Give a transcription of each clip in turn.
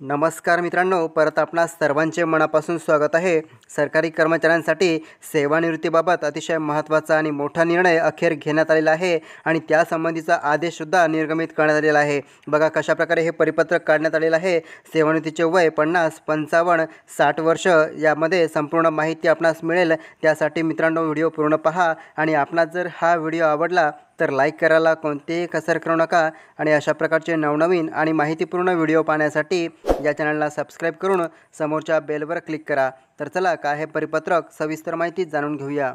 नमस्कार मित्रांनो परत आपणास सर्वांचे मनापासून स्वागत आहे. सरकारी कर्मचाऱ्यांसाठी सेवानिवृत्तीबाबत अतिशय महत्त्वाचा आणि मोठा निर्णय अखेर घेण्यात आलेला आहे आणि त्यासंबंधीचा आदेशसुद्धा निर्गमित करण्यात आलेला आहे. बघा कशाप्रकारे हे परिपत्रक काढण्यात आलेलं आहे. सेवानिवृत्तीचे वय पन्नास पंचावन्न साठ वर्ष यामध्ये संपूर्ण माहिती आपणास मिळेल. त्यासाठी मित्रांनो व्हिडिओ पूर्ण पहा आणि आपणास जर हा व्हिडिओ आवडला तर लाईक करायला कोणतेही कसर करू नका आणि अशा प्रकारचे नवनवीन आणि माहितीपूर्ण व्हिडिओ पाहण्यासाठी या चॅनलला सबस्क्राईब करून समोरच्या बेलवर क्लिक करा. तर चला काय हे परिपत्रक सविस्तर माहिती जाणून घेऊया.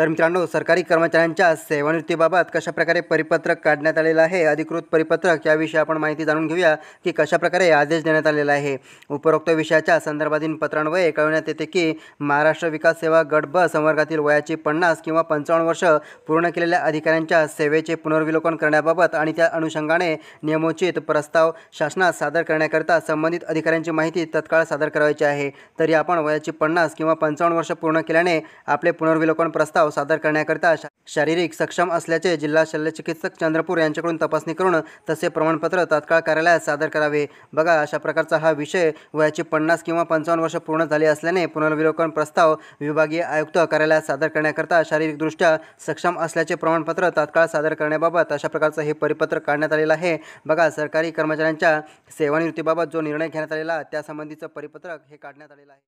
तर मित्रांनो सरकारी कर्मचाऱ्यांच्या सेवानिवृत्तीबाबत कशाप्रकारे परिपत्रक काढण्यात आलेलं आहे अधिकृत परिपत्रक याविषयी आपण माहिती जाणून घेऊया की कशाप्रकारे आदेश देण्यात आलेला आहे. उपरोक्त विषयाच्या संदर्भातील पत्रांवये कळवण्यात येते की महाराष्ट्र विकास सेवा गट ब संवर्गातील वयाची पन्नास किंवा पंचावन्न वर्ष पूर्ण केलेल्या अधिकाऱ्यांच्या सेवेचे पुनर्विलोकन करण्याबाबत आणि त्या अनुषंगाने नियमोचित प्रस्ताव शासनास सादर करण्याकरिता संबंधित अधिकाऱ्यांची माहिती तत्काळ सादर करायची आहे. तरी आपण वयाची पन्नास किंवा पंचावन्न वर्ष पूर्ण केल्याने आपले पुनर्विलोकन प्रस्ताव सादर करण्याकरिता शारीरिक सक्षम असल्याचे जिल्हा शल्यचिकित्सक चंद्रपूर यांच्याकडून तपासणी करून तसे प्रमाणपत्र तात्काळ कार्यालयात सादर करावे. बघा अशा प्रकारचा हा विषय वयाची पन्नास किंवा पंचावन्न वर्ष पूर्ण झाली असल्याने पुनर्विलोकन प्रस्ताव विभागीय आयुक्त कार्यालयात सादर करण्याकरिता शारीरिकदृष्ट्या सक्षम असल्याचे प्रमाणपत्र तात्काळ सादर करण्याबाबत अशा प्रकारचं हे परिपत्रक काढण्यात आलेलं आहे. बघा सरकारी कर्मचाऱ्यांच्या सेवानिवृत्तीबाबत जो निर्णय घेण्यात आलेला त्यासंबंधीचं परिपत्रक हे काढण्यात आलेलं आहे.